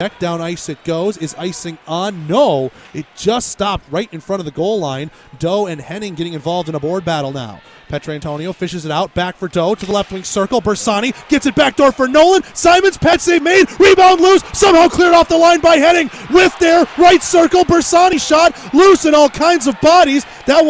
Back down ice it goes. Is icing on? No. It just stopped right in front of the goal line. Doe and Henning getting involved in a board battle now. Pietrangelo fishes it out. Back for Doe to the left wing circle. Bersani gets it back door for Nolan. Simons pet save made. Rebound loose. Somehow cleared off the line by Henning. Whiff there. Right circle. Bersani shot loose in all kinds of bodies. That one.